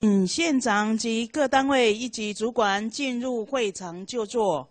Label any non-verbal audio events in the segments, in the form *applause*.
请县长及各单位一级主管进入会场就座。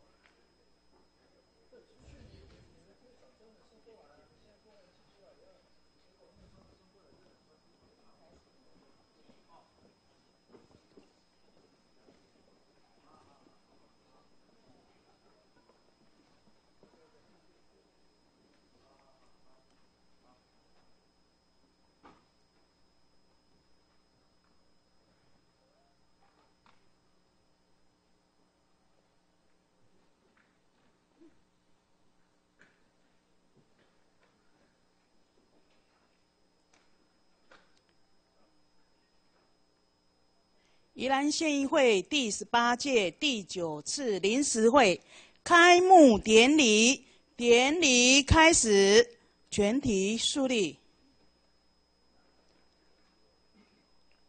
兰县议会第十八届第九次临时会开幕典礼，典礼开始，全体肃立，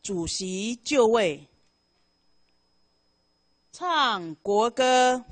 主席就位，唱国歌。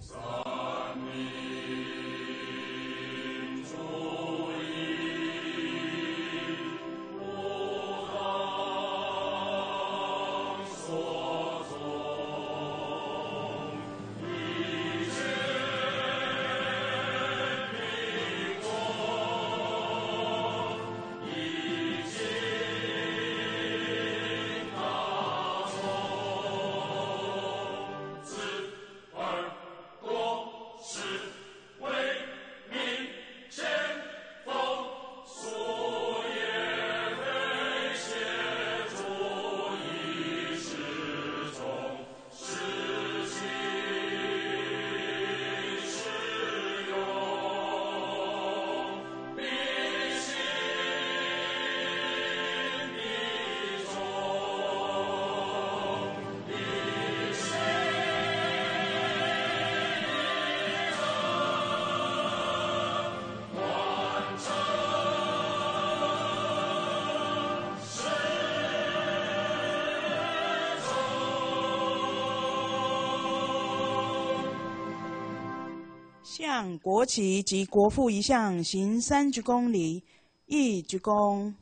向国旗及国父遗像行三鞠躬礼，一鞠躬，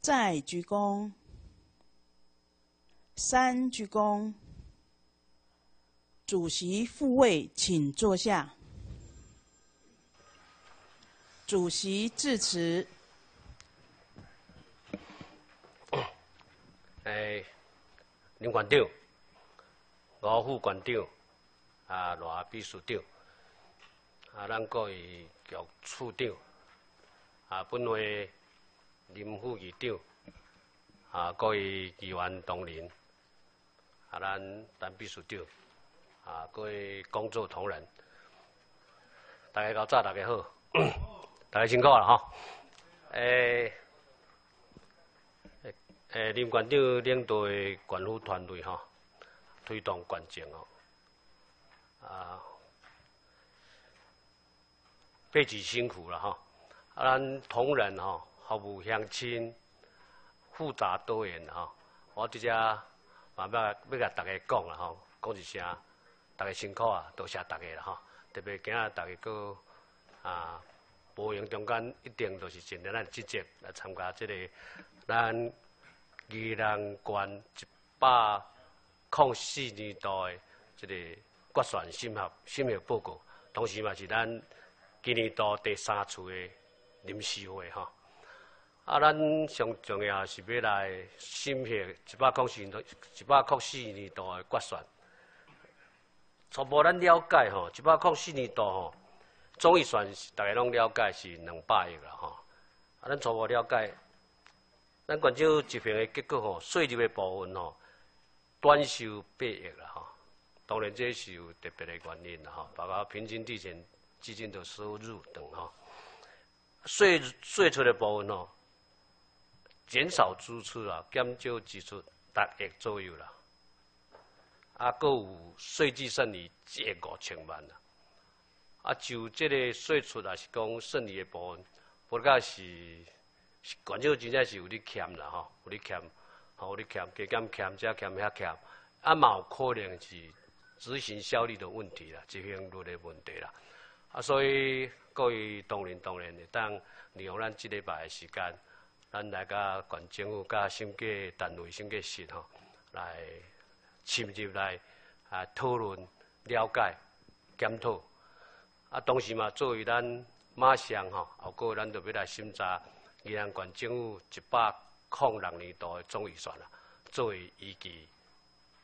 再鞠躬，三鞠躬。主席复位，请坐下。主席致辞。诶，林馆长，吴副馆长。啊，罗秘书长，啊，咱各位局处长，啊，本会林副议长，啊，各位议员同仁，啊，咱陈秘书长，啊，各位工作同仁，大家早，大家好，*coughs* 大家辛苦了哈。诶，诶，林馆长领导的管护团队哈，推动关政哦。啊，辈子辛苦了哈！啊，咱同仁哈，服务乡亲，复杂多元哈。我直接嘛要要甲大家讲了哈，讲一声，大家辛苦啊，多谢大家了哈。特别今日大家搁啊，无形中间一定都是尽了咱职责来参加这个咱宜兰县一百零四年度的这个。决选审核审核报告，同时嘛是咱今年度第三次的临时会哈。啊，咱上重要是要来审核一百零四年、一百零四年度的决选。初步咱了解吼，一百零四年度吼，总预算大家拢了解是两百亿啦吼。啊，咱初步了解，咱泉州一平的结果吼，税入的部分吼，短收八亿啦吼。当然，这是有特别的原因啦，哈，包括平均地权基金的收入等，哈，税税出的部分哦，减少支出啊，减少支出达亿左右啦，啊，搁有税基剩余一亿五千万啦，啊，就这个税出也是讲剩余的部分，不过是是，关键真正是有啲欠啦，哈，有啲欠，吼，有啲欠，加减欠，这欠遐欠，啊，嘛有可能是。执行效率的问题啦，执行率的问题啦，啊，所以各位同仁同仁，当利用咱这礼拜的时间，咱来甲县政府、甲审计单位、审计室吼，来深入来啊讨论、了解、检讨。啊，同时嘛，作为咱马上吼，后个咱就要来审查宜兰县政府一百零六年度的总预算啦，作为依据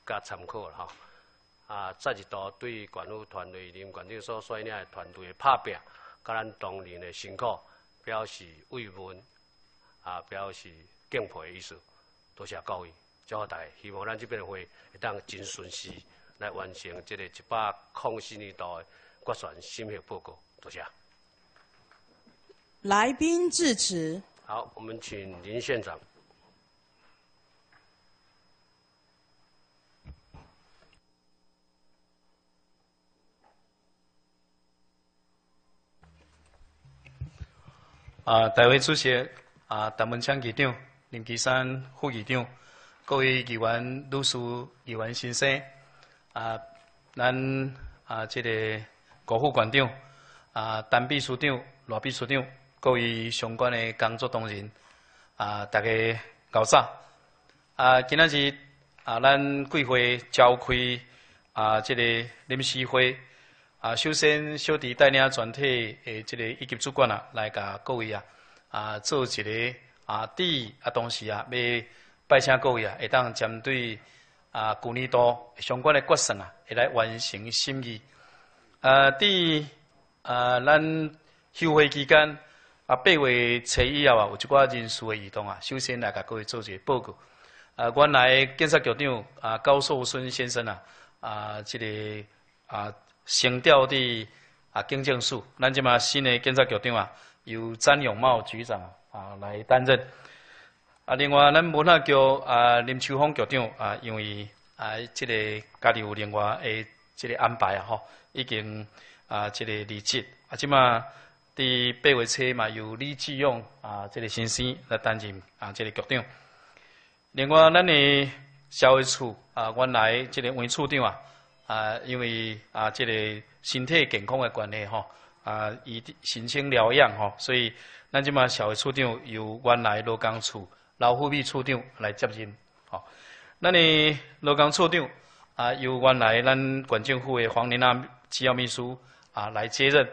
甲参考啦吼。啊，再一度对县府团队、林管长所率领的团队的拍拼，甲咱当年的辛苦，表示慰问，啊，表示敬佩的意思。多谢各位，祝福大家，希望咱这边会会当真顺势来完成这个一百零四年度的决算审核报告。多谢。来宾致辞。好，我们请林县长。啊，大会主席啊，陈文昌局长、林基山副局长、各位议员、律师、议员先生，啊，咱啊，这个国副馆长、啊，单秘书长、罗秘书长，各位相关的工作同仁，啊，大家搞早。啊，今仔日啊，咱贵会召开啊，这个临时会。啊，首先小弟带领全体诶，这个一级主管啊，来甲各位啊，啊做一个啊第啊，同时啊，要拜请各位啊，会当针对啊旧年度相关的决算啊，会来完成审议。啊，第啊，咱休会期间啊，八月初以后啊，有一寡人事的移动啊，首先来甲各位做一个报告。啊，原来建设局长啊，高寿孙先生啊，啊，这个啊。升调的啊，警政署，咱即马新的检察局长啊，由詹永茂局长啊来担任。啊，另外咱文化局啊，林秋芳局长啊，因为啊，即个家己有另外的即个安排啊，吼，已经啊，即个离职。啊，即马伫八月初嘛，由李志勇啊，即个先生来担任啊，即个局长。另外，咱的消委处啊，原来即个王处长啊。啊，因为啊，这个身体健康的关系吼，啊，伊申请疗养吼，所以咱即马小会处长由原来罗岗处老副秘处长来接任，吼。咱的劳工处长啊，由原来咱县政府的黄林啊机要秘书啊来接任。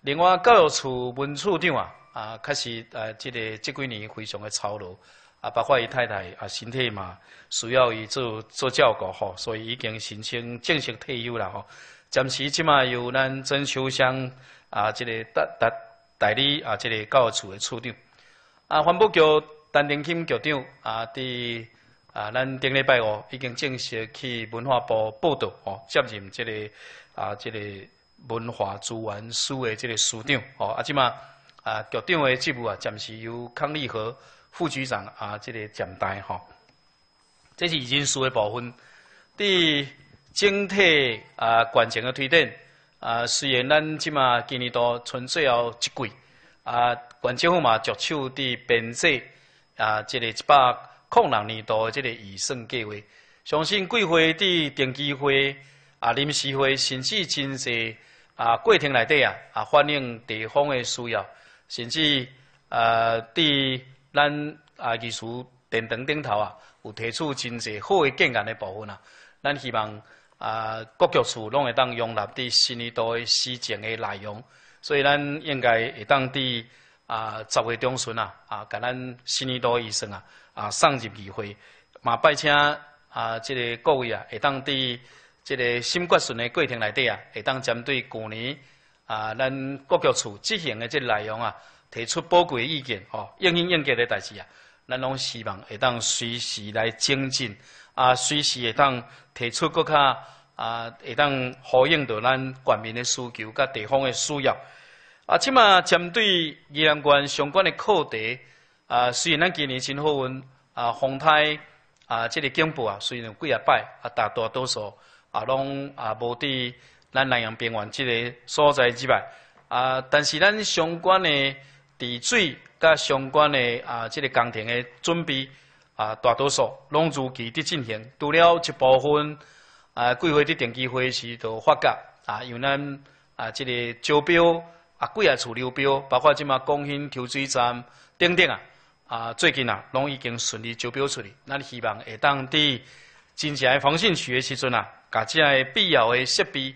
另外，教育处文处长啊，啊，确实啊，这个这几年非常的操劳。啊，包括伊太太啊，身体嘛需要伊做做照顾吼，所以已经申请正式退休了吼。暂时即马由咱曾秋香啊，这个代代代理啊，这个教育处的处长啊，环保局陈定钦局长啊，伫啊，咱顶礼拜五已经正式去文化部报道吼，接任这个啊，这个文化资源司的这个司长吼。啊，即马啊，局长的职务啊，暂时由康利和。副局长啊，这个简单吼，这是人事的部分。第整体啊，管情的推展啊，虽然咱即马今年都剩最后一季啊，县政府嘛着手伫编制啊，这个一百空六年度的这个预算计划。相信贵会伫定期会啊、临时会，甚至真济啊，过程内底啊，啊，反映地方的需要，甚至啊，伫咱啊，艺术电灯顶头啊，有提出真济好诶建言诶部分啊。咱希望啊，各局处拢会当容纳伫新年度的施政诶内容，所以咱应该会当伫啊十月中旬啊，啊，甲咱新年度预算啊，啊送入议会，嘛拜请啊，即个各位啊，会当伫即个新决顺的过程内底啊，会当针对旧年啊，咱各局处执行的即内容啊。提出宝贵意见，吼，应应应急的代志啊，咱拢希望会当随时来精进，啊，随时会当提出搁较啊，会当呼应到咱县民的需求甲地方的需要。啊，即马针对宜兰县相关的课题，啊，虽然咱今年真好运，啊，风台啊，这个警报啊，虽然有几啊摆，啊，大大多数啊，拢啊无伫咱南阳边缘这个所在之外，啊，但是咱相关的。治水甲相关的啊，即个工程的准备啊，大多数拢如期伫进行。除了一部分啊，几会伫定期会时都发觉啊，因为咱啊，即个招标啊，几啊处流标，包括即马公兴抽水站等等啊，啊，最近啊，拢已经顺利招标出去。咱希望会当伫真正诶防汛区诶时阵啊，甲即个必要诶设备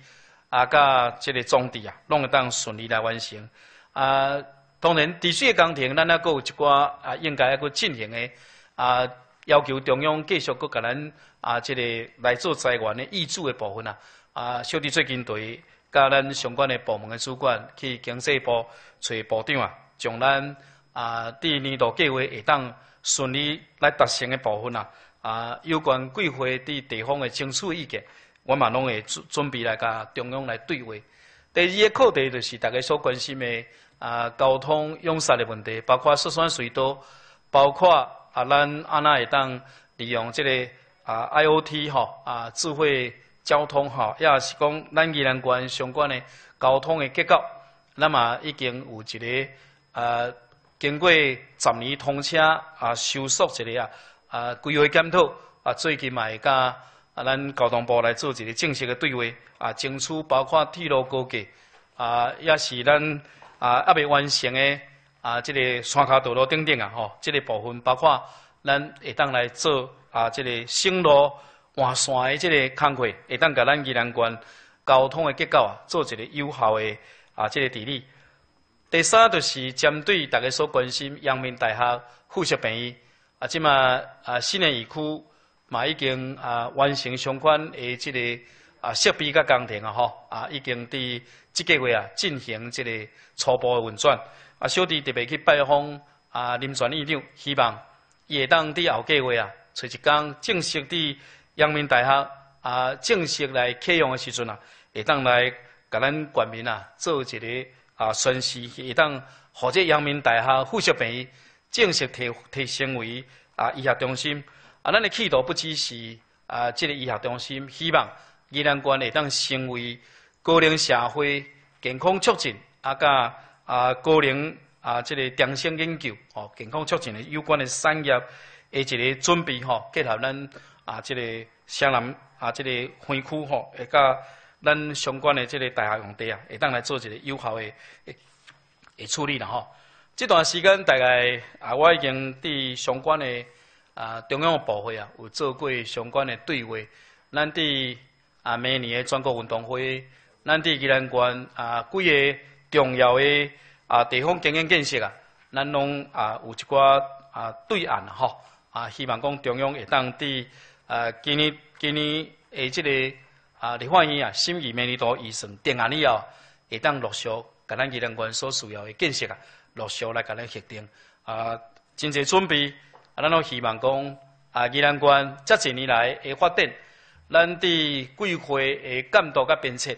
啊，甲即个装置啊，拢会当顺利来完成。啊，当然地水工程，咱还阁有一寡啊，应该还阁进行诶啊，要求中央继续阁甲咱啊，即个来做资源诶挹注诶部分啊。啊，小弟最近对甲咱相关诶部门诶主管去经济部找部长啊，将咱。啊，第二年度计划会当顺利来达成的部分啊，啊，有关贵会伫地方的争取意见，我嘛拢会准准备来甲中央来对话。第二个课题就是大家所关心的啊，交通拥塞的问题，包括四川隧道，包括啊，咱安那会当利用这个啊 IOT 吼啊，智慧交通吼，也是讲咱宜兰县相关的交通的结构，那么已经有一个啊。经过十年通车啊，修复一个啊啊规划检讨啊，最近嘛会甲啊咱交通部来做一个正式的对话啊，争取包括铁路高架啊，也是咱啊还未完成的啊，这个山卡道路等等啊吼，这个部分包括咱会当来做啊，这个省路换线的这个工课，会当甲咱宜兰县交通的结构啊，做一个有效的啊，这个治理。第三就是针对大家所关心阳明大学附属病院啊，即嘛啊新的医区嘛已经啊完成相关的即个啊设备甲工程啊吼啊已经伫即个月啊进行即个初步的运转啊小弟特别去拜访啊林泉院长，希望伊会当伫后个月啊找一工正式伫阳明大学啊正式来启用的时阵啊，会当来甲咱县民啊做一个。啊，顺势会当或者阳明大学附属病院正式提提升为啊医学中心。啊，咱的企图不只是啊，这个医学中心，希望宜兰县会当成为高龄社会健康促进啊，甲啊高龄啊，这个长生研究哦，健康促进的有关的产业的一个准备吼，结合咱啊，这个湘南啊，这个园区吼，会甲。咱相关的这个大学用地啊，会当来做一个有效的诶处理啦吼。这段时间大概啊，我已经伫相关的啊中央部会啊，有做过相关的对话。咱伫啊每年的全国运动会，咱伫宜兰县啊几个重要的啊地方经营建设啊，咱拢啊有一寡啊对案吼啊，希望讲中央会当伫啊今年今年诶即个。啊，立法院啊，审议明年度预算定案以后，会当陆续甲咱宜兰县所需要的建设啊，陆续来甲咱核定啊，真侪准备啊，咱拢希望讲啊，宜兰县这几年来的发展，咱伫规划的监督甲编设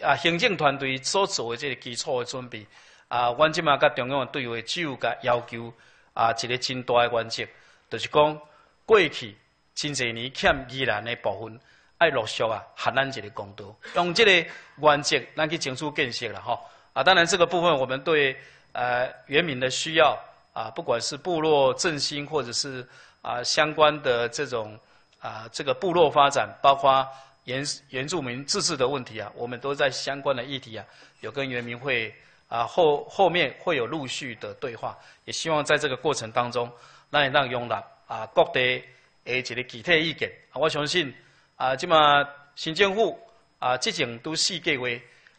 啊，行政团队所做的这个基础的准备啊，阮即马甲中央的对话只有甲要求啊，一个真大的原则，就是讲过去真侪年欠宜兰的部分。爱陆续啊，合咱一个公道，用这个原则，咱去争取建设了吼。啊，当然这个部分我们对呃原民的需要啊，不管是部落振兴，或者是啊相关的这种啊这个部落发展，包括原原住民自治的问题啊，我们都在相关的议题啊，有跟原民会啊后后面会有陆续的对话，也希望在这个过程当中，咱让用了啊各地诶一个具体意见，我相信。啊，即嘛新政府啊，即种都四计划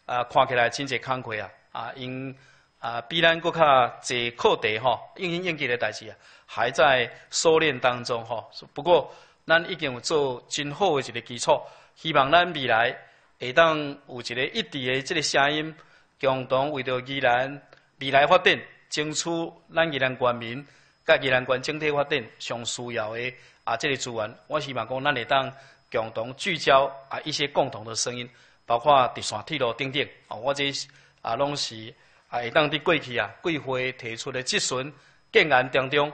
啊，看起来真济慷慨啊！啊，因啊，比咱国较侪课题吼，应应应急的代志啊，还在收敛当中吼。不过，咱已经有做真好的一个基础，希望咱未来会当有一个一致的这个声音，共同为着宜兰未来发展，争取咱宜兰县民、甲宜兰县整体发展上需要的啊，这个资源。我希望讲，咱会当。共同聚焦啊一些共同的声音，包括直线铁路等等啊，我这啊拢是啊会当伫过去啊贵会提出的质询建言当中，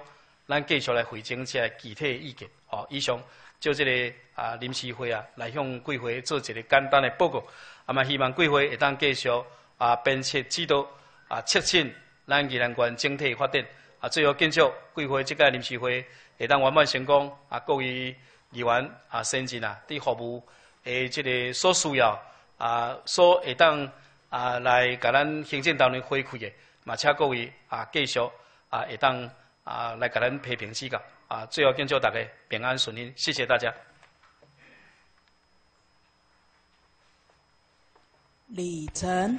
咱继续来回应这具体意见。哦，以上就这个啊临时会啊来向贵会做一个简单的报告，啊嘛希望贵会会当继续啊鞭策指导啊促进咱宜兰县整体发展啊，最后建祝贵会这个临时会会当圆满成功啊，各位。议员啊，先进啊，伫服务诶，即个所需要啊，所会当啊来甲咱行政单位回馈诶，嘛，请各位啊继续啊会当。啊来给咱批评指教啊，最后敬祝大家平安顺利，谢谢大家。李晨。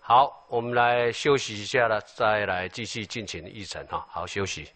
好，我们来休息一下了，再来继续进行议程哈。好，休息。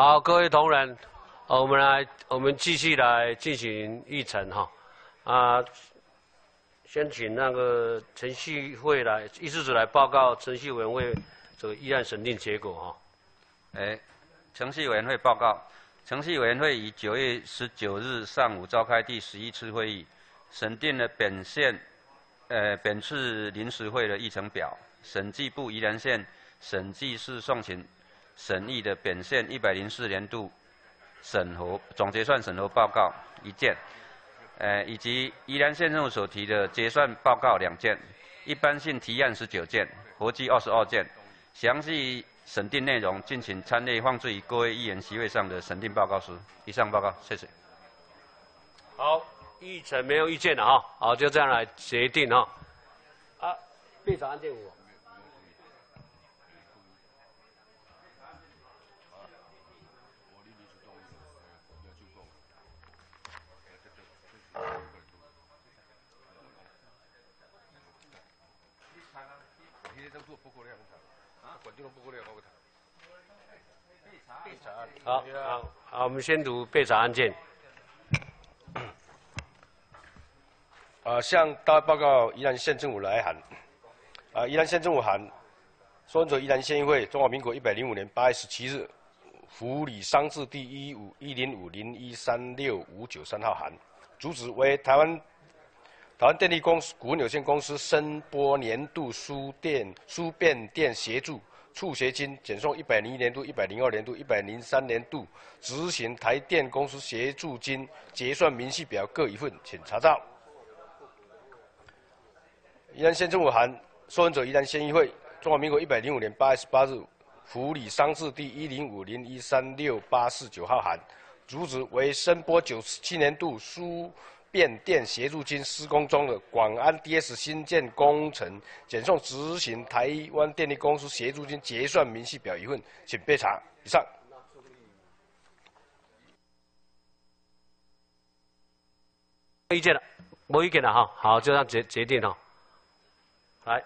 好，各位同仁，我们来，我们继续来进行议程哈。啊，先请那个程序会来，议事组来报告程序委员会这个议案审定结果哈。哎，程序委员会报告，程序委员会于九月十九日上午召开第十一次会议，审定了本县，呃，本次临时会的议程表，审计部宜兰县审计室送请审议的本县一百零四年度审核总结算审核报告一件，呃，以及宜兰县政府所提的结算报告两件，一般性提案十九件，合计二十二件，详细。审定内容，敬请参列放置于各位议员席位上的审定报告书。以上报告，谢谢。好，议程没有意见了哈，好，就这样来决定哈。啊，备查案件五。好好好，我们先读备查案件。啊，向大家报告宜兰县政府来函。啊，宜兰县政府函，说着宜兰县议会中华民国一百零五年八月十七日，府里商字第一五一零五零一三六五九三号函，主旨为台湾台湾电力公司股份有限公司声波年度书电输变电协助。促协金减送一百零一年度、一百零二年度、一百零三年度执行台电公司协助金结算明细表各一份，请查照。宜兰县政府函，受文者宜兰县议会，中华民国一百零五年八月十八日，府里商字第一零五零一三六八四九号函，主旨为声波九十七年度书。变电协助金施工中的广安 DS 新建工程，检送执行台湾电力公司协助金结算明细表一份，请备查。以上。没意见了，没意见了哈。好，就这样决决定哈。来，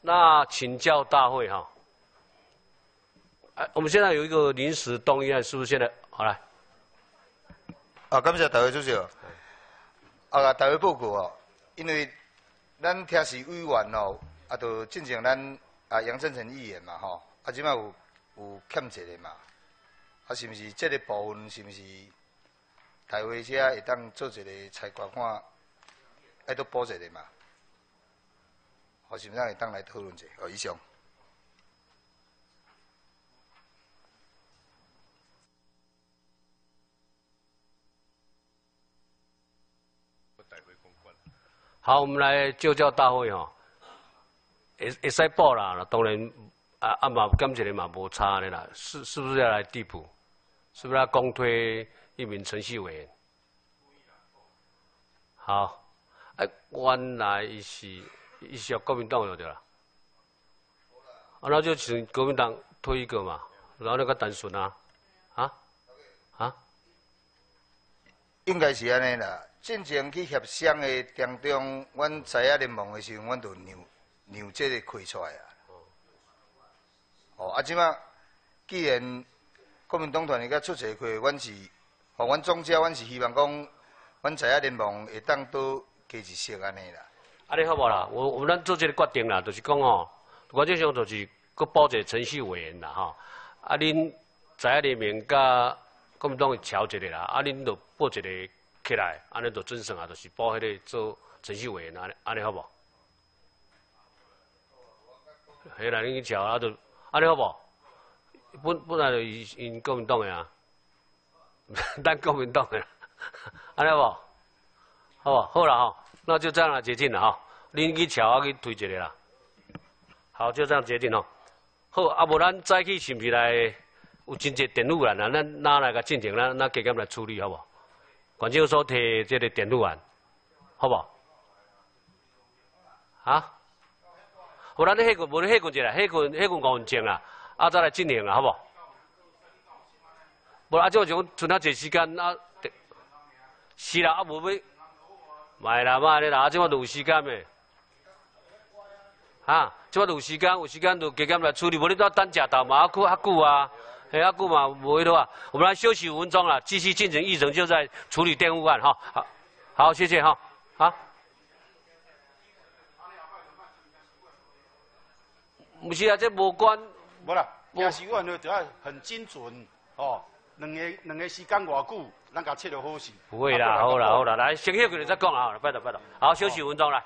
那请教大会哈。哎，我们现在有一个临时动议案，是不是现在好来？啊，感谢大会主席。啊，大家报告哦，因为咱听是委员哦，啊，就进行咱啊杨振成议员嘛吼，啊，即摆有有欠一个嘛，啊，是毋是这个部分是毋是台会者会当做一个采观看，爱都补一个嘛？好是毋是会当来讨论者？哦，以上。好，我们来就教大会哦，会会使报啦，当然啊啊嘛，感觉的嘛无差的啦，是是不是要来递补？是不是要公推一名程序委员？好，哎，原来伊是伊是国民党有对啦，啊，那就请国民党推一个嘛，然后那个单纯啊，啊？啊，应该是安尼啦。进前去协商的当中，阮在亚联盟的时候，阮就让让这个开出来啊。哦，啊，即马既然国民党团伊甲出席开，阮是，哦，阮总结，阮是希望讲，阮在亚联盟会当都加一些安尼啦。啊，你好无啦？我我们咱做这个决定啦，就是讲哦，原则上就是搁报一个程序委员啦，吼。啊，恁在亚联盟甲国民党会调一个啦，啊，恁就报一个。起来，安尼就准算啊，就是报迄个做程序委员，安尼安尼好无？嘿啦，你去瞧啊，就安尼好无？本本来就因国民党的啊，*laughs* 咱国民党的，*laughs* 安尼好无？好无？好啦吼，那就这样来决定了吼。恁去瞧啊，去推一个啦。好，就这样决定吼。好，啊无咱早起是毋是来有真济电路啦？那咱拿来个进程，咱咱加减来处理好无？管教所提这个电路案，好不？啊？无咱咧迄个，无咧迄个一下，迄个迄个五分钟啊，啊再来进行啊，好不？无啊，即个就剩啊一时间啊，是啦，啊无要，卖啦卖咧啦，啊即个有时间诶，啊，即个有时间，有时间就加减来处理，无你都等食到嘛，啊，久啊久啊，哎呀，姑嘛不会多啊，我们来休息五分钟了，继续进行议程，就在处理电务案哈。好，好，谢谢哈，好。不是啊，这无关。无啦，电视员呢就要很精准哦。两个两个时间偌久，咱甲切了好势。不会啦，好啦好啦，来先休息再讲啊，拜托拜托，好休息五分钟来。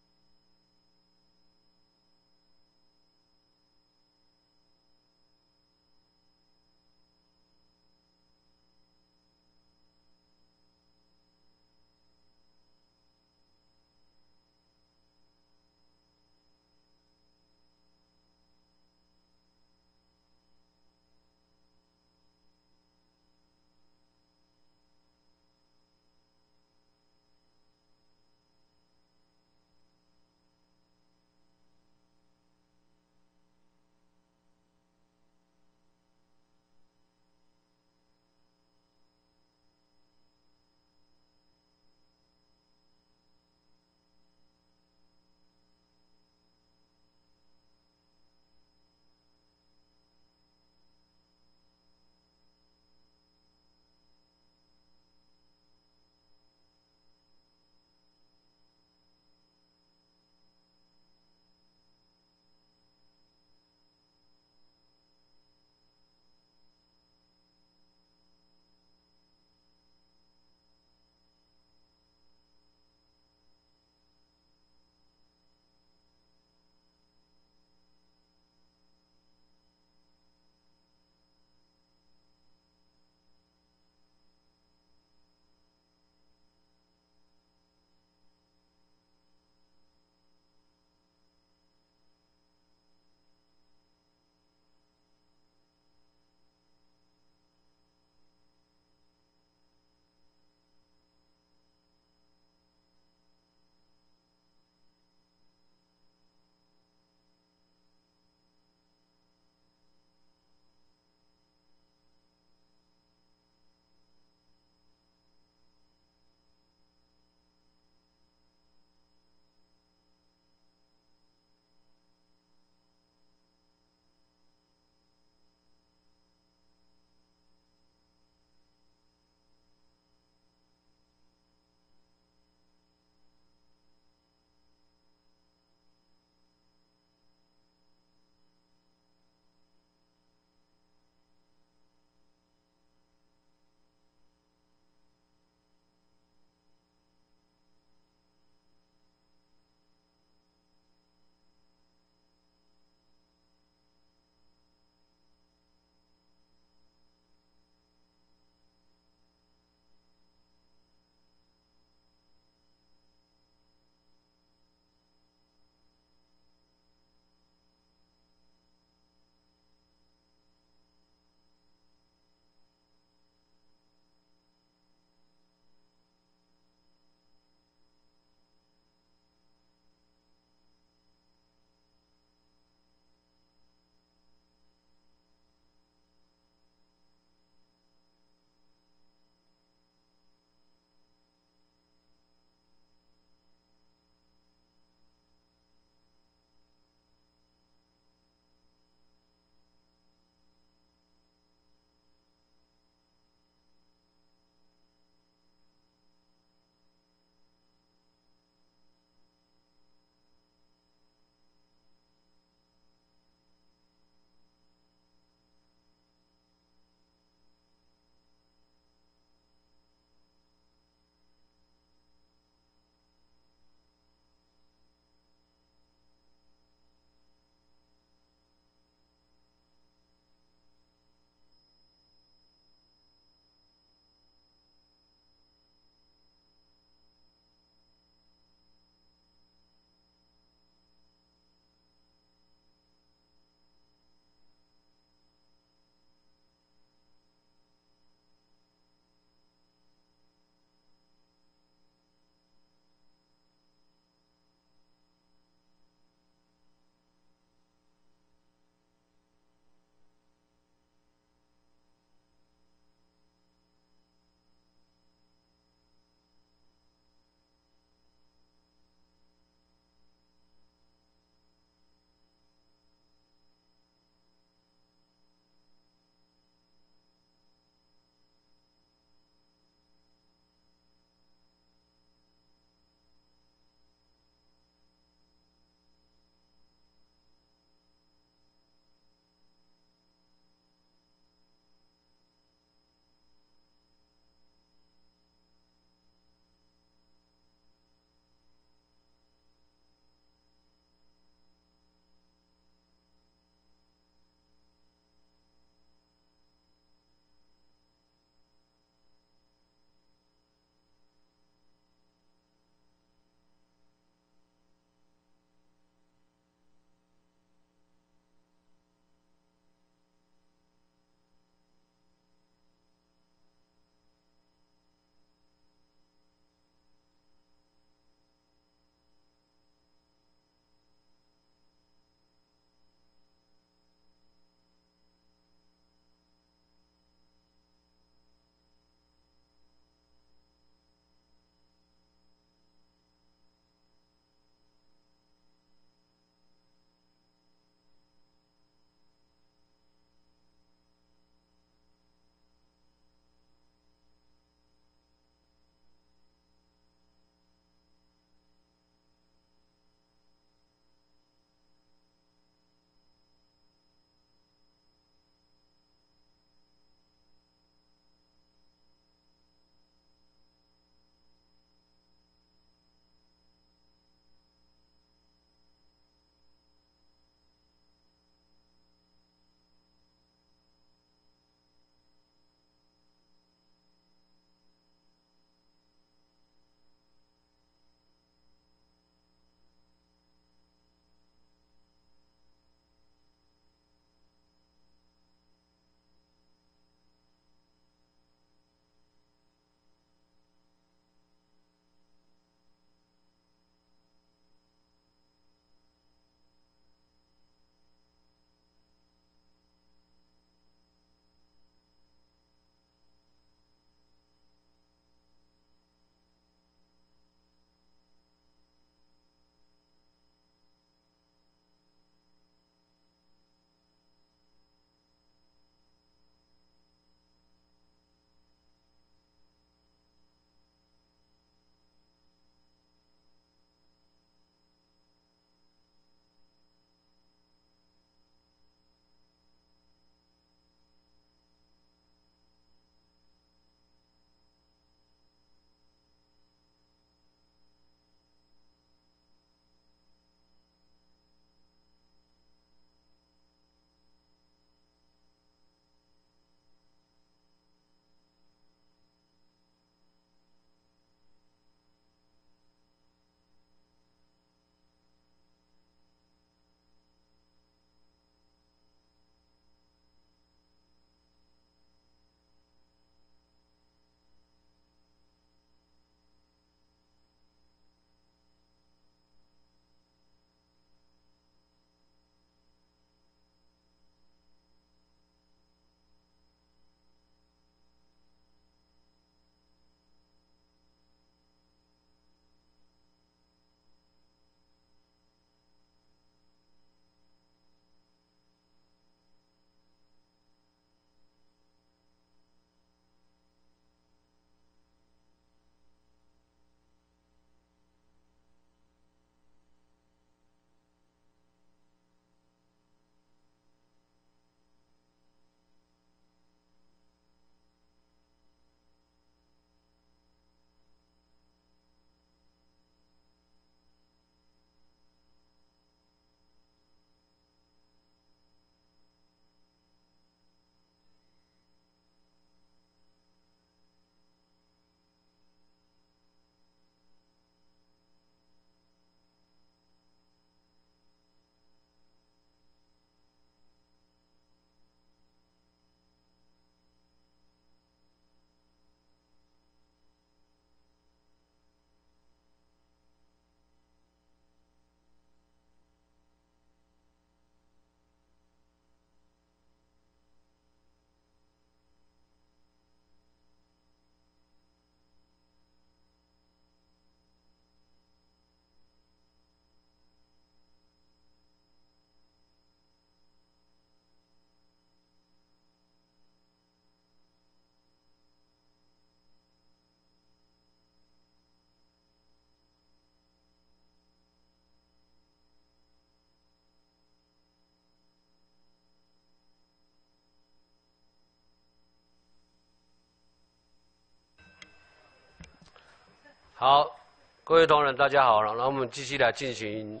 好，各位同仁，大家好了，那我们继续来进行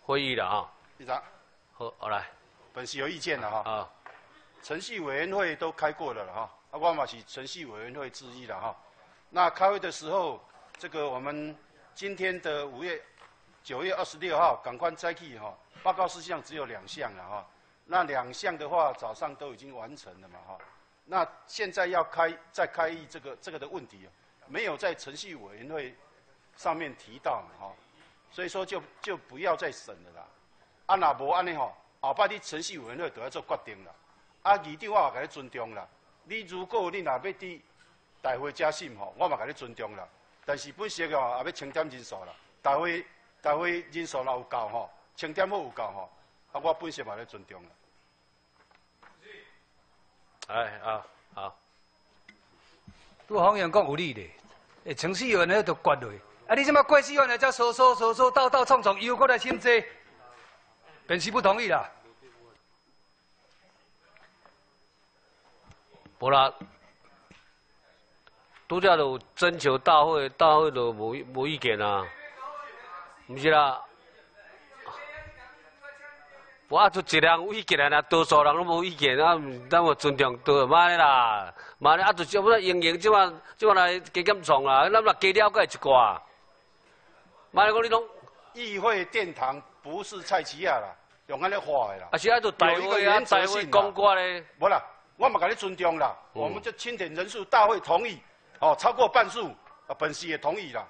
会议了啊。议长，好，好来。本席有意见了哈。啊。程序委员会都开过了了哈，啊，我嘛是程序委员会之一了哈。那开会的时候，这个我们今天的五月九月二十六号，赶快再去哈。报告事项只有两项了哈。那两项的话，早上都已经完成了嘛哈。那现在要开再开议这个这个的问题。没有在程序委员会上面提到嘛，哈，所以说就就不要再审了啦。啊，那无安尼吼，后摆你程序委员会都要做决定啦。啊，二长我也给你尊重啦。你如果你若要伫大会加审吼，我嘛给你尊重啦。但是本席哦也要清点人数啦。大会大会人数若有够吼，清点好有够吼，啊，我本身嘛咧尊重啦。哎，啊，好。杜方言讲有理咧，诶，程序员咧都决落去，啊，你即马过四万来才说说说说道道创创，又过来审这，本席不同意啦。无啦，拄则有征求大会，大会都无无意见啊，毋是啦。我就一人有意见啦，多数人拢无意见啊，咱我尊重多嘛咧啦，嘛咧啊，就差不多营营即马即马来加减创啦，咱嘛加了解一寡。嘛咧讲你拢议会殿堂不是菜市啊啦，用安尼话的啦。啊是啊，就大会啊，大会公告咧。无啦，我嘛甲你尊重啦，我们就清点人数，大会同意，哦，超过半数，啊，本席也同意啦。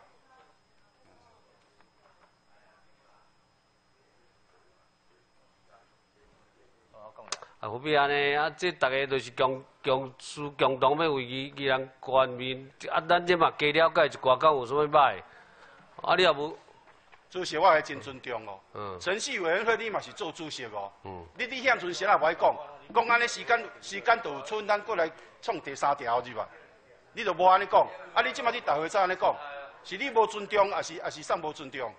啊，何必安尼？啊，这大家都是共共事共同要为伊伊人关面，啊，咱即嘛加了解一寡，讲有啥物歹？啊，你也无。主席，我还真尊重哦。嗯。程序委员会你嘛是做主席哦。嗯。你你向阵时也不爱讲，讲安尼时间时间都有剩，咱过来创第三条是吧？你都无安尼讲，啊，你即马你大会再安尼讲，是你无尊重，还是还是上无尊重？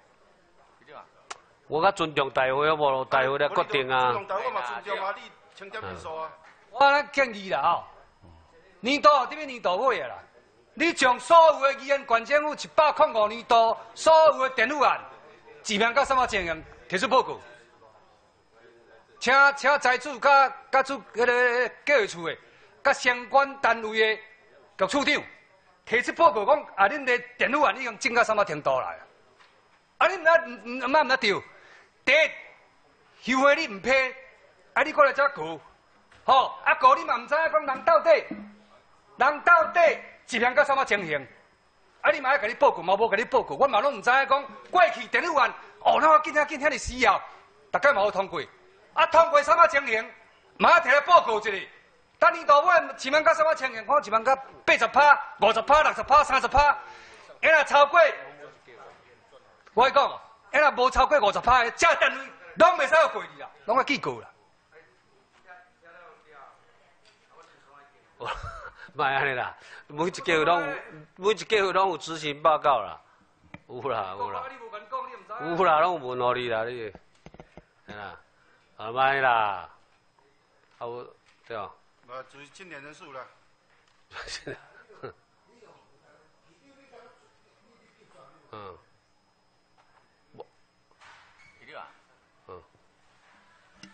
我较尊重大会，啊，无大会来决定啊。尊重大会嘛尊重啊，你。清点人数啊！我建议啦吼，年度这边年度尾啊啦，你将所有的议员、县政府一百零五年度所有的电务案，指名甲什么情形提出报告，请请财主甲甲主迄个教育处的，甲相关单位的局处长提出报告，讲啊，恁的电务案已经进到什么程度来？啊，恁毋那毋毋毋那调，第一，后悔你毋批。啊！你过来遮告，吼！啊告你嘛毋知影讲人到底，人到底一项到什么情形？啊！你嘛要甲你报告，嘛无甲你报告，我嘛拢毋知影讲过去电力员哦，那我今天今天的需要，大概嘛有通过。啊，通过什么情形？嘛要摕来报告一下。当年度尾一万到什么情形？看一万到八十趴、五十趴、六十趴、三十趴，因若超过，我讲，因若无超过五十趴的，这单位拢袂使要过去啦，拢要记过啦。*laughs* 卖安尼啦，每一家拢每一家拢有执行报告啦，有啦有啦，有啦拢有问候你啦，你，吓啦，啊卖啦，啊有对哦。啊，注意青年人数啦。*laughs* 嗯。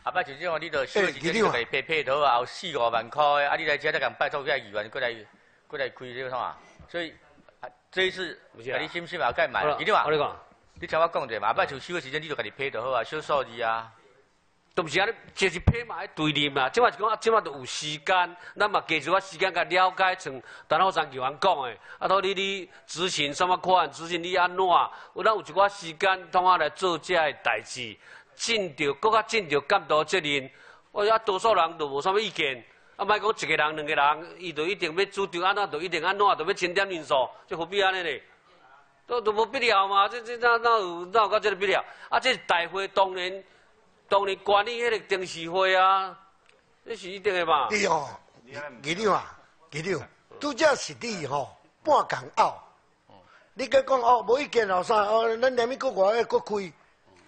啊，摆就这种，你著小时阵就来配配套啊，有四五万块啊，你来遮才共拜托遐议员过来过来开这个啥？所以啊，这一次啊，你信不信嘛？该买，一定嘛。我你讲，你听我讲者嘛，啊，摆就收的时阵，你就家己配就好啊，小数字啊。都毋是啊，你就是配嘛，对立嘛。即摆是讲啊，即摆都有时间，咱嘛加一寡时间甲了解，像陈后生议员讲的，啊，到你你执行什么款，执行你安怎？有咱有一寡时间，通啊来做这个代志。尽着，搁较尽着监督责任。我啊，多数人都无啥物意见。啊，莫讲一个人、两个人，伊就一定要主张安怎，就一定安怎，就要清点人数，这何必安尼呢？都都无必要嘛？这这哪哪有哪有到这个必要？啊，这大会当然当然管理迄个电视会啊，这是一定的嘛。对哦，记住啊，记住，拄则是你吼半共拗。你佮讲哦，无意见哦啥？哦，咱连咪国外个搁开。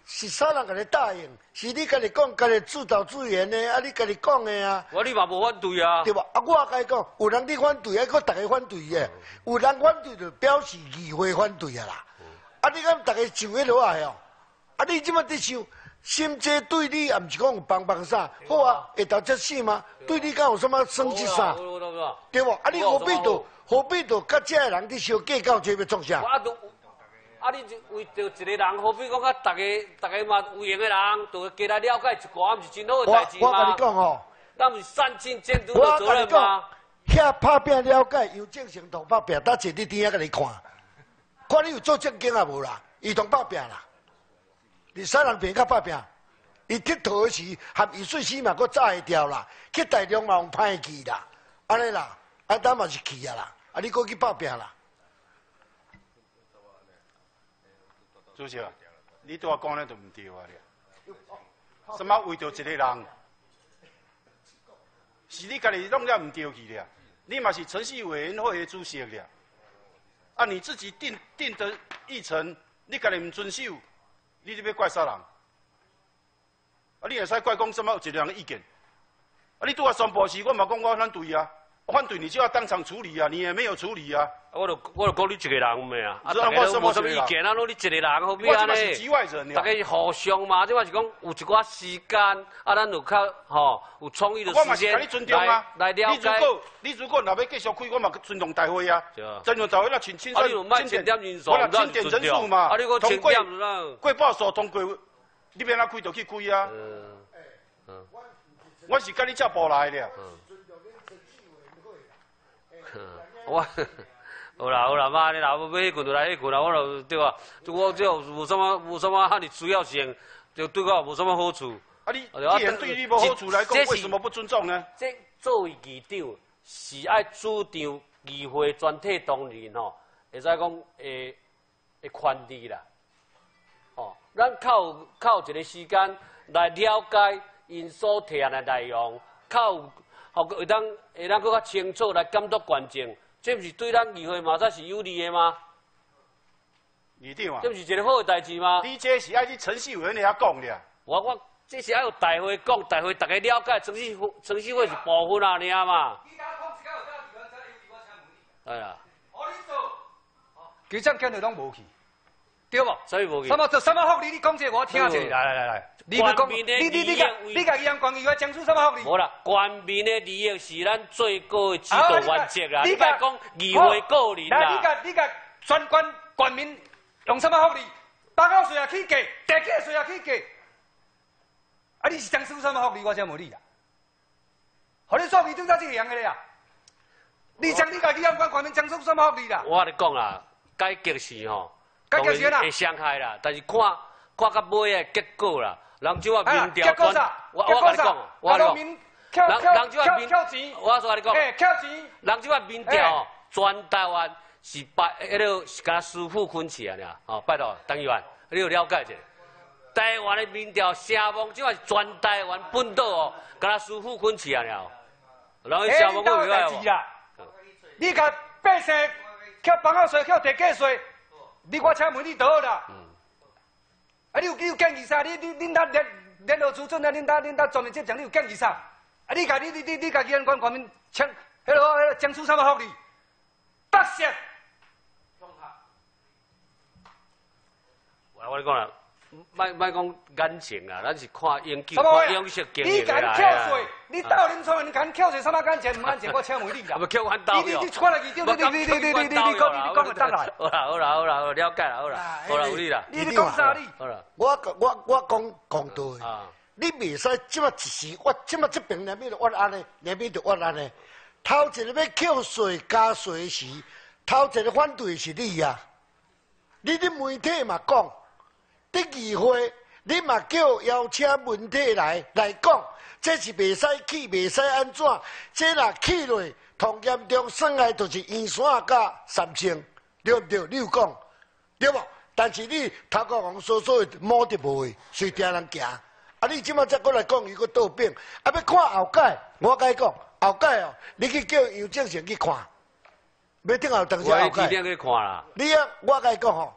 是啥人甲你答应？是你家己讲，家己自导自演的，啊，你家己讲的啊。我你嘛无反对啊。对吧？啊，我甲你讲，有人你反对，还佫大家反对的，有人反对就表示议会反对啊啦。啊，你敢大家上迄落来哦？啊，你即马伫想，心这对你也毋是讲有帮帮啥？好啊，下头接死吗？对你敢有什么生气啥？对无？啊，你何必着何必着甲这人伫相计较，这要创啥？啊！你就为着一个人，好比讲啊，大家大家嘛有闲的人，就加来了解一寡，毋是真好的代志吗？我我跟你讲吼，咱毋是善尽监督的责任吗？遐拍拼了解，有正行同拍拼，搭坐伫顶下甲你看，看你有做正经啊无啦？伊同拍拼啦，你杀人平甲拍拼，伊佚佗时含伊碎死嘛，佫炸会掉啦，去大量嘛。用歹去啦，安尼啦，啊当嘛。是去啊啦，啊你佫去拍拼啦。主席，你对我讲的都唔对啊！什么为着一个人，是你家己弄了唔对去了。你嘛是程序委员会的主席了，啊，你自己定定的议程，你家己唔遵守，你就要怪啥人？啊，你会使怪讲什么一个人的意见？啊，你拄我宣布时，我嘛讲我反对啊。反对你就要当场处理啊！你也没有处理啊！我就我就讲你一个人咩啊？啊，大家都无什么意见啊？侬你一个人好咩啊？呢？大家互相嘛，即话是讲有一寡时间啊，咱有较吼有充裕的时间来来了解。你如果你如果若要继续开，我嘛尊重大会啊！尊重大会那请清算清点人数，我清点人数嘛。啊，你个清点过报数通过，你免哪开就去开啊！嗯，我是跟你接步来的。*laughs* 我 *laughs* 好啦好啦，妈，你若要迄群就来迄群啦，我就对吧，我这无什么无什么哈，你需要性，就对我无什么好处。啊，你既然对你无好处来讲，为什么不尊重呢？这作为议长是爱主张议会全体同仁吼，会使讲诶诶权利啦。哦，咱靠靠一个时间来了解因所提案的内容，靠好会当会当搁较清楚来监督关政。这毋是对咱议会嘛才是有利的吗？议定啊，这毋是一个好的代志吗？你这是爱去程序委员遐讲的。我我这是爱有大会讲，大会大家了解程序程序会是部分啊，尔嘛。哎呀。局长今日拢无去。对不？所以无去。什么？什么福利？你讲这我听下。来来来来，你咪讲，你你你个，你家己讲关于我讲出什么福利？无啦，官民的利益是咱最高的指导原则啦。你甲讲议会个人啦。你甲你甲全官官民用什么福利？报告税也起价，地价税也起价。啊，你是讲出什么福利？我才问你啦。和你说，你就在这样的呀？你讲你甲议员官官民讲出什么福利啦？我跟你讲啦，改革是吼。会伤害啦，但是看看到尾的结果啦，人就话民调，我我跟你讲，我讲，人人就话民，我说跟你讲，人就话民调，全台湾是拜迄个是甲师傅昆起啊尔，哦，拜托党员，你有了解一下，台湾的民调声望即话是全台湾本岛哦，甲师傅昆起啊，然后声望够厉害哦。你甲百姓扣房屋税，扣地价税。你我请问你倒啦？啊，你有你有建议啥？你你恁搭联联络处阵啊？恁搭恁搭专门接讲，你有建议啥？啊，你家你你你你家己安管管民请，迄落迄落江苏什么福利？不行。我我你讲啦。卖卖讲眼睛啊，咱是看英剧、看英式经验你敢跳水？你到恁厝，你敢跳水？什么感情？唔眼睛？我请问你啦。不跳反刀你你出来去，你你你你你你你讲你讲个答案。好啦好啦好啦，了解啦好啦，好啦有你啦。你你讲啥哩？好啦，我我我讲讲对。啊，你未使即么一时，我即么这边那边就我安尼，那边就我安尼。头一个要扣税加税时，头一个反对是你呀。你的媒体嘛讲。第二会，你嘛叫邀请文体来来讲，这是袂使去，袂使安怎？这若去落，同严重损害就是二线甲三星，对不对？你有讲对无？但是你头壳王所说的摸得无去，随听人行。啊，你即马再过来讲，伊个倒病，啊，要看后盖，我甲你讲，后盖哦，你去叫杨正成去看，要听后当时后盖。我去看啦。你啊，我甲你讲吼，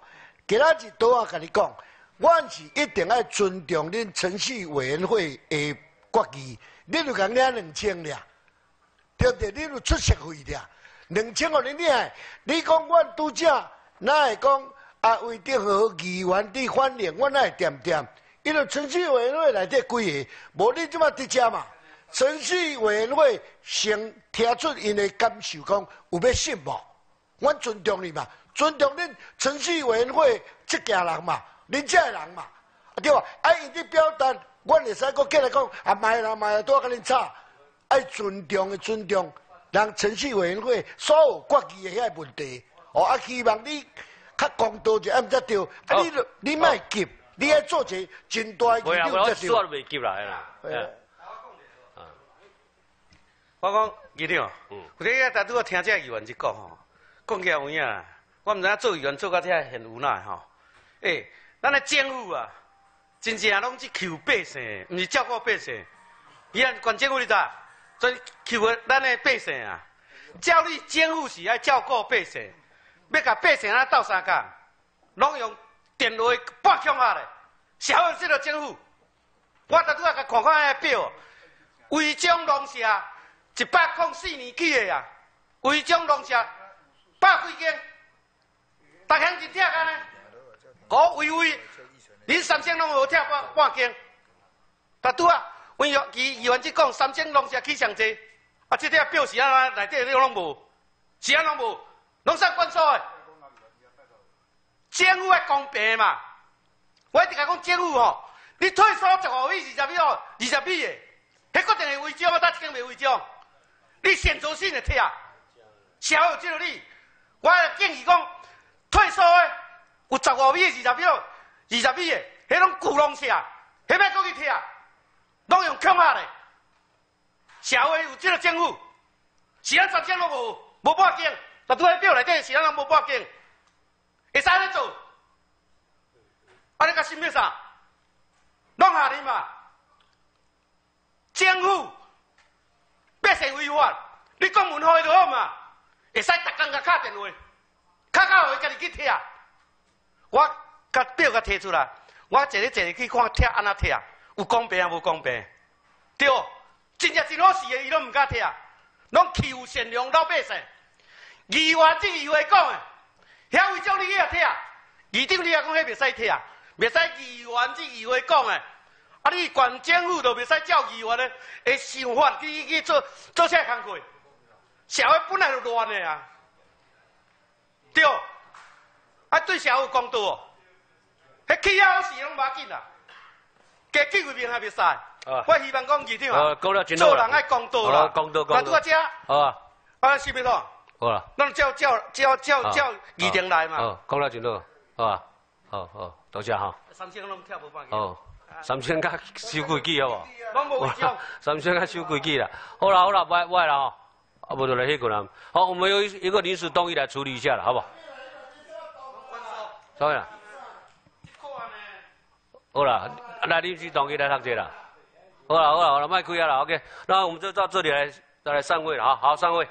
今仔日倒啊，甲你讲。我是一定要尊重恁程序委员会的决议，恁就讲领两千俩，对不对？恁就出席费俩，两千互恁领。你讲我拄则，哪会讲啊？为着和议员的反应，我哪会点点？因为程序委员会内底几个，无你即马伫遮嘛？程序委员会先听出因的感受，讲有要信无？我尊重你嘛，尊重恁程序委员会这家人嘛。恁这人嘛，对吧？爱因的表达，阮会使搁过来讲，啊，卖啦卖啦，都要跟恁吵。爱尊重的尊重，人程序委员会所有决议的遐问题，哦，啊，希望你较公道就按则对。啊，你你卖急，你爱做一个真大的决定才对。我急啦，啦。我讲议长，嗯，有这个大拄我听这议员一讲吼，讲起来有影啦。我毋知影做议员做到这很无奈吼，诶。咱的政府啊，真正拢是求百姓，毋是照顾百姓。伊啊，管政府你知？所以求咱的百姓啊，照你政府是爱照顾百姓，要甲百姓啊斗相共，拢用电话拨恐吓咧。社会这个政府，我拄仔甲看看个表，违章农舍一百零四年起的啊，违章农舍百几间，大乡真听干呢？我微微，恁三星拢无听半半间，但拄啊，温玉议议员只讲三星拢是起上济，啊，这条表示啊，内底你拢无，是啊拢无，拢啥关数的？政府诶公平嘛，我一直甲讲政府吼，你退缩十五米、二十米哦，二十米诶，迄决定会违章啊，呾一间未违章，你选择性诶退啊，社会有这个你，我建议讲退缩诶。有十五米、二十米、二十米的，迄拢古龙车，迄要过去拆，拢用恐吓嘞。社会有即个政府，是咱三千拢无无报警，但拄喺表内底是咱拢无报警，会使咧做。啊，你甲心要啥？弄下你嘛。政府百姓违法，你讲门开就好嘛，会使逐工甲敲电话，敲敲会家己去拆。我甲表甲摕出来，我坐咧坐咧去看拆安怎拆，有公平啊无公平？对，真正真好事的伊拢毋敢拆，拢欺负善良老百姓。议员这议会讲的，遐违章你去也拆，议长你也讲遐袂使拆，袂使议员这议会讲的，啊你管政府都袂使照议员的想法去去做做啥工作？社会本来就乱的啊，对。啊，对社会公道哦，迄起好事拢无要紧啦，加几位面还袂使。我希望讲二长啊，做人爱公道啦，公道公道。我拄啊啊，啊是袂错。好啦，咱叫叫叫叫叫议定来嘛。好，讲了真好，好啊，好好，多谢哈。三千拢跳无半哦，三千甲收规矩好无？拢无违章。*laughs* 三千甲收规矩啦，好啦好啦，歪歪啦吼，啊无就来迄个人。好，我们有一个临时动议来处理一下了，好不好？所以啦，好啦，那你去同意来读者啦。好啦好啦好啦，卖开啊啦，OK。那我们就到这里来，再来散会了，好好散会。